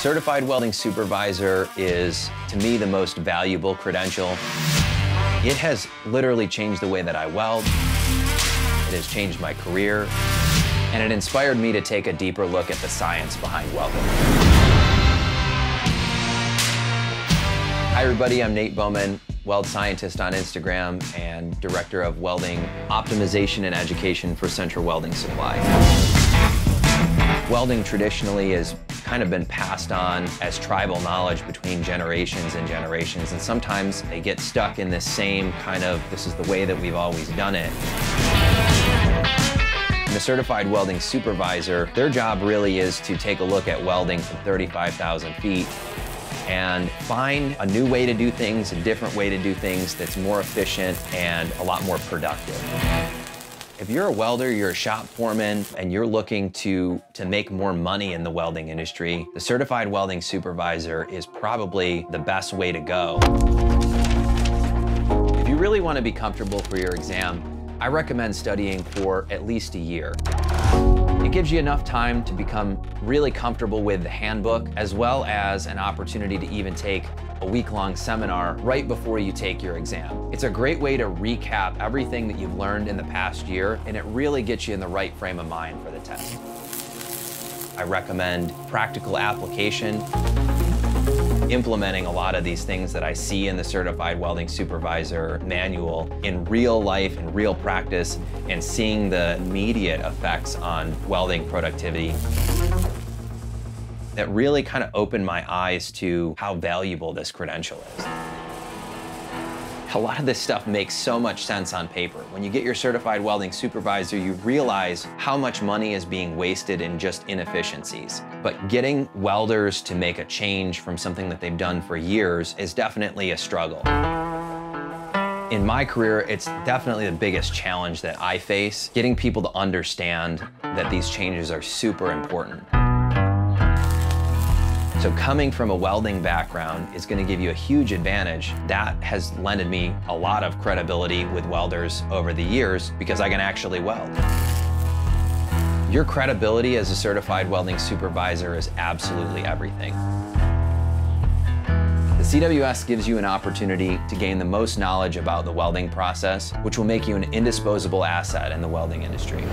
Certified Welding Supervisor is, to me, the most valuable credential. It has literally changed the way that I weld. It has changed my career, and it inspired me to take a deeper look at the science behind welding. Hi everybody, I'm Nate Bowman, weld scientist on Instagram and director of welding optimization and education for Central Welding Supply. Welding traditionally has kind of been passed on as tribal knowledge between generations and generations, and sometimes they get stuck in this same kind of, this is the way that we've always done it. And The certified welding supervisor, their job really is to take a look at welding from 35,000 feet and find a new way to do things, a different way to do things that's more efficient and a lot more productive. If you're a welder, you're a shop foreman, and you're looking to, to make more money in the welding industry, the certified welding supervisor is probably the best way to go. If you really want to be comfortable for your exam, I recommend studying for at least a year. It gives you enough time to become really comfortable with the handbook, as well as an opportunity to even take a week-long seminar right before you take your exam. It's a great way to recap everything that you've learned in the past year, and it really gets you in the right frame of mind for the test. I recommend practical application, implementing a lot of these things that I see in the Certified Welding Supervisor manual in real life and real practice and seeing the immediate effects on welding productivity that really kind of opened my eyes to how valuable this credential is. A lot of this stuff makes so much sense on paper. When you get your certified welding supervisor, you realize how much money is being wasted in just inefficiencies. But getting welders to make a change from something that they've done for years is definitely a struggle. In my career, it's definitely the biggest challenge that I face, getting people to understand that these changes are super important. So coming from a welding background is gonna give you a huge advantage. That has lended me a lot of credibility with welders over the years because I can actually weld. Your credibility as a certified welding supervisor is absolutely everything. The CWS gives you an opportunity to gain the most knowledge about the welding process, which will make you an indisposable asset in the welding industry.